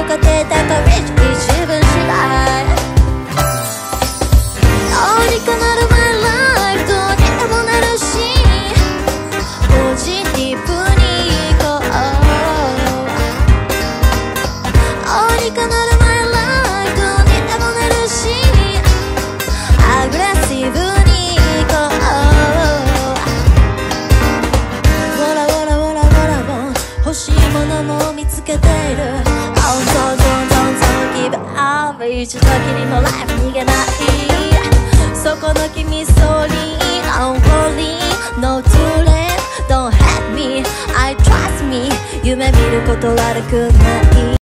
とか手高い自分次第どうにかなる my life どうにかもなるしポジティブに行こうどうにかなる my life どうにかもなるしアグレッシブに行こうほらほらほらほらも欲しいものも見つけている up 一時にもライフ逃げないそこの君 sorry Don't worry No too late Don't hate me I trust me 夢見ること悪くない